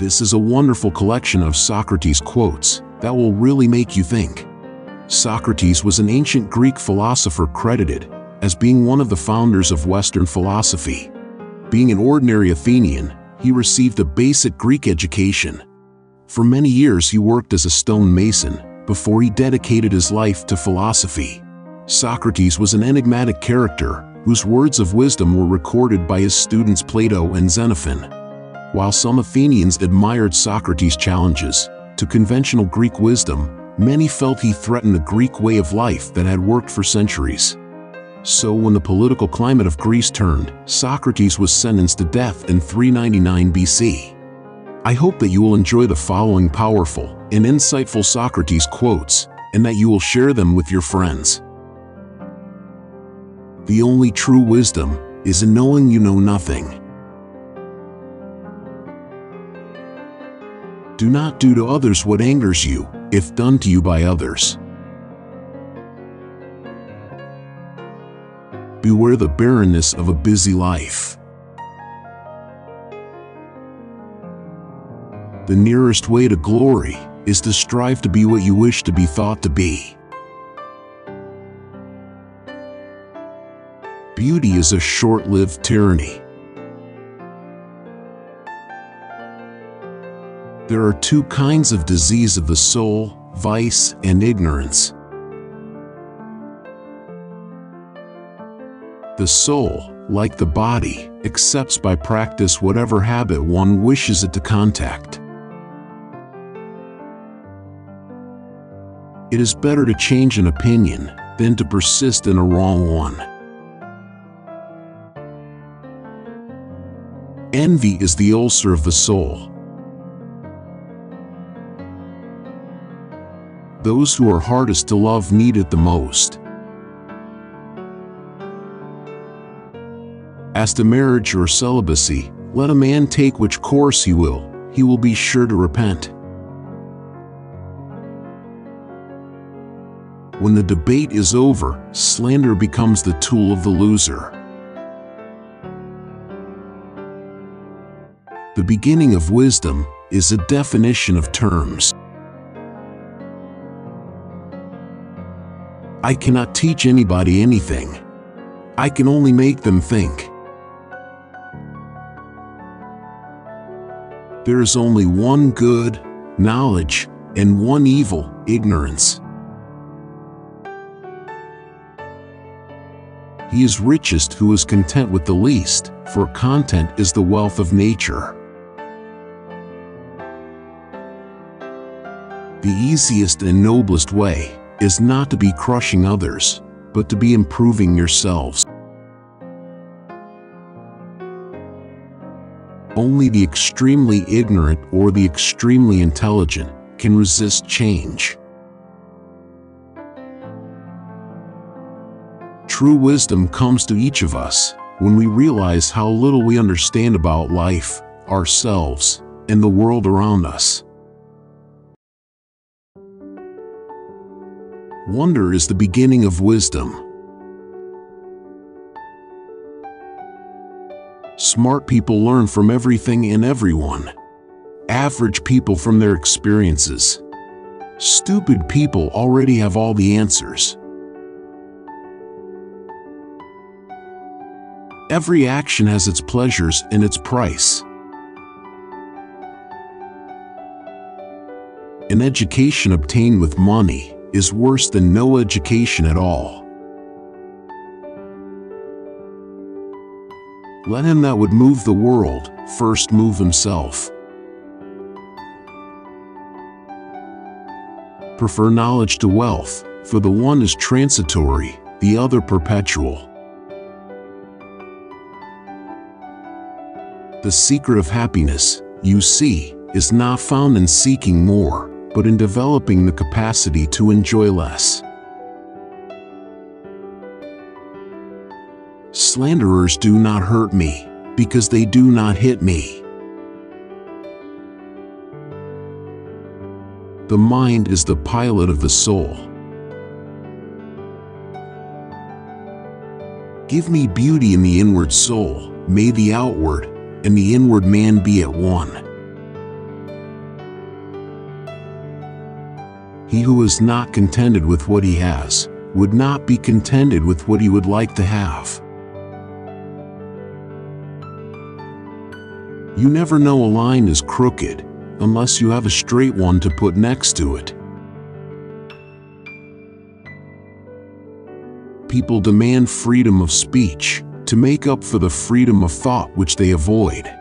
This is a wonderful collection of Socrates quotes that will really make you think. Socrates was an ancient Greek philosopher credited as being one of the founders of Western philosophy. Being an ordinary Athenian, he received a basic Greek education. For many years he worked as a stone mason before he dedicated his life to philosophy. Socrates was an enigmatic character whose words of wisdom were recorded by his students Plato and Xenophon. While some Athenians admired Socrates' challenges to conventional Greek wisdom, many felt he threatened the Greek way of life that had worked for centuries. So when the political climate of Greece turned, Socrates was sentenced to death in 399 BC. I hope that you will enjoy the following powerful and insightful Socrates quotes, and that you will share them with your friends. The only true wisdom is in knowing you know nothing. Do not do to others what angers you, if done to you by others. Beware the barrenness of a busy life. The nearest way to glory is to strive to be what you wish to be thought to be. Beauty is a short-lived tyranny. There are two kinds of disease of the soul, vice and ignorance. The soul, like the body, accepts by practice whatever habit one wishes it to contact. It is better to change an opinion than to persist in a wrong one. Envy is the ulcer of the soul. Those who are hardest to love need it the most. As to marriage or celibacy, let a man take which course he will, he will be sure to repent. When the debate is over, slander becomes the tool of the loser. The beginning of wisdom is a definition of terms. I cannot teach anybody anything. I can only make them think. There is only one good, knowledge, and one evil, ignorance. He is richest who is content with the least, for content is the wealth of nature. The easiest and noblest way is not to be crushing others, but to be improving yourselves. Only the extremely ignorant or the extremely intelligent can resist change. True wisdom comes to each of us when we realize how little we understand about life, ourselves, and the world around us. Wonder is the beginning of wisdom. Smart people learn from everything and everyone. Average people from their experiences. Stupid people already have all the answers. Every action has its pleasures and its price. An education obtained with money is worse than no education at all. Let him that would move the world first move himself. Prefer knowledge to wealth, for the one is transitory, the other perpetual. The secret of happiness, you see, is not found in seeking more, but in developing the capacity to enjoy less. Slanderers do not hurt me, because they do not hit me. The mind is the pilot of the soul. Give me beauty in the inward soul, may the outward and the inward man be at one. He who is not contented with what he has would not be contented with what he would like to have. You never know a line is crooked unless you have a straight one to put next to it. People demand freedom of speech to make up for the freedom of thought which they avoid.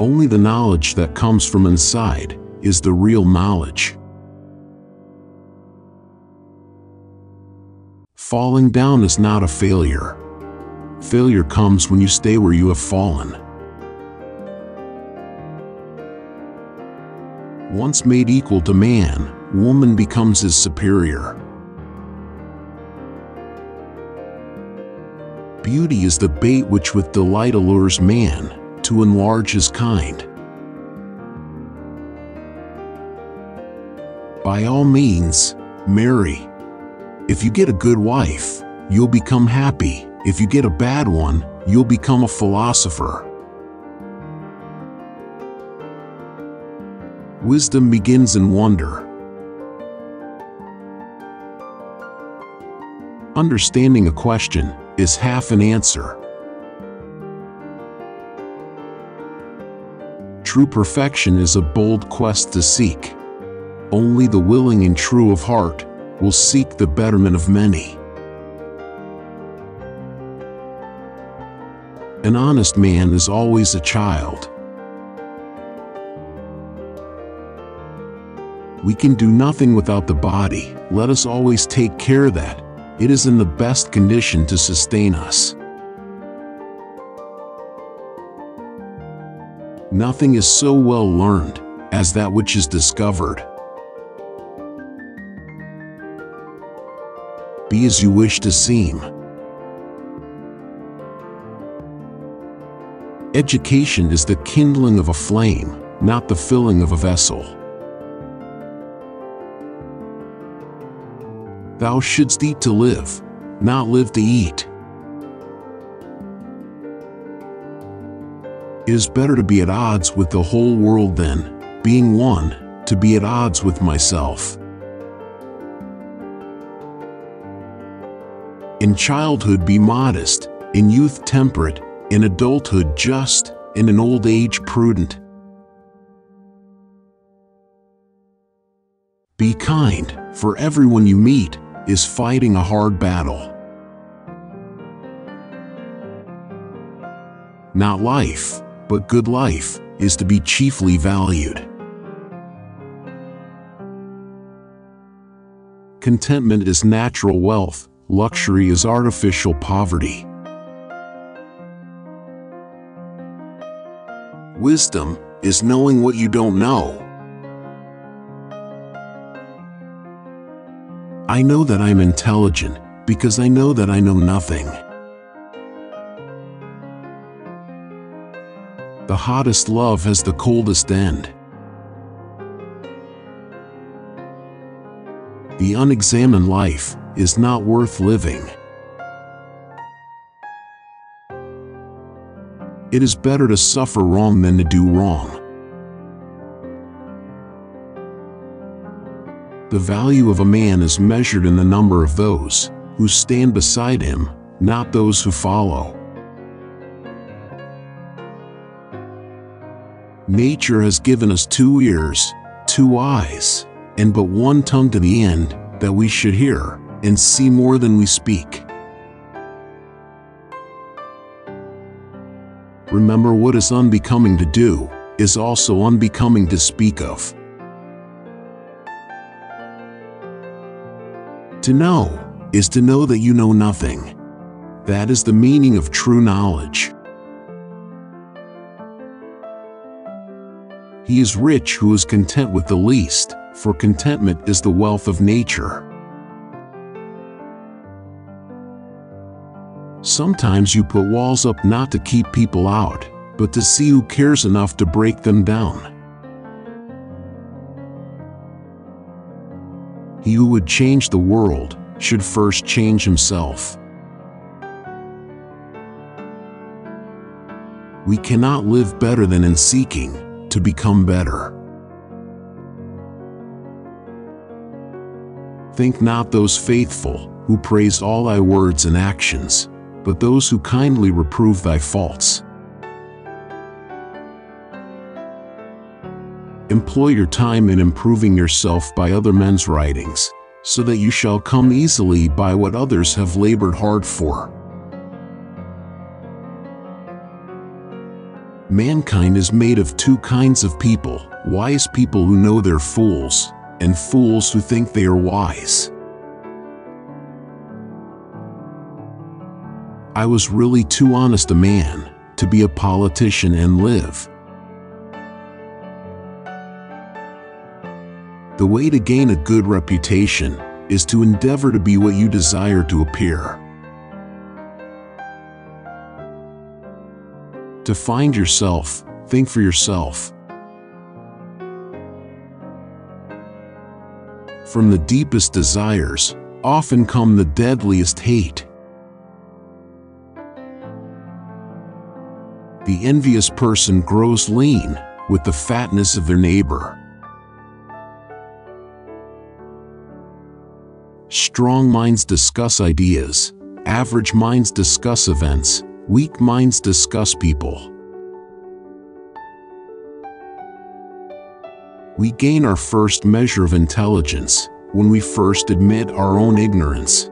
Only the knowledge that comes from inside is the real knowledge. Falling down is not a failure. Failure comes when you stay where you have fallen. Once made equal to man, woman becomes his superior. Beauty is the bait which with delight allures man to enlarge his kind. By all means, marry. If you get a good wife, you'll become happy. If you get a bad one, you'll become a philosopher. Wisdom begins in wonder. Understanding a question is half an answer. True perfection is a bold quest to seek. Only the willing and true of heart will seek the betterment of many. An honest man is always a child. We can do nothing without the body. Let us always take care that it is in the best condition to sustain us. Nothing is so well learned as that which is discovered. Be as you wish to seem. Education is the kindling of a flame, not the filling of a vessel. Thou shouldst eat to live, not live to eat. It is better to be at odds with the whole world than, being one, to be at odds with myself. In childhood be modest, in youth temperate, in adulthood just, and in old age prudent. Be kind, for everyone you meet is fighting a hard battle. Not life, but good life, is to be chiefly valued. Contentment is natural wealth, luxury is artificial poverty. Wisdom is knowing what you don't know. I know that I'm intelligent because I know that I know nothing. The hottest love has the coldest end. The unexamined life is not worth living. It is better to suffer wrong than to do wrong. The value of a man is measured in the number of those who stand beside him, not those who follow. Nature has given us two ears, two eyes, and but one tongue to the end that we should hear and see more than we speak. Remember what is unbecoming to do is also unbecoming to speak of. To know is to know that you know nothing. That is the meaning of true knowledge. He is rich who is content with the least, for contentment is the wealth of nature. Sometimes you put walls up not to keep people out, but to see who cares enough to break them down. He who would change the world should first change himself. We cannot live better than in seeking to become better. Think not those faithful, who praise all thy words and actions, but those who kindly reprove thy faults. Employ your time in improving yourself by other men's writings, so that you shall come easily by what others have labored hard for. Mankind is made of two kinds of people, wise people who know they're fools, and fools who think they are wise. I was really too honest a man to be a politician and live. The way to gain a good reputation is to endeavor to be what you desire to appear. To find yourself, think for yourself. From the deepest desires, often come the deadliest hate. The envious person grows lean with the fatness of their neighbor. Strong minds discuss ideas, average minds discuss events, weak minds discuss people. We gain our first measure of intelligence when we first admit our own ignorance.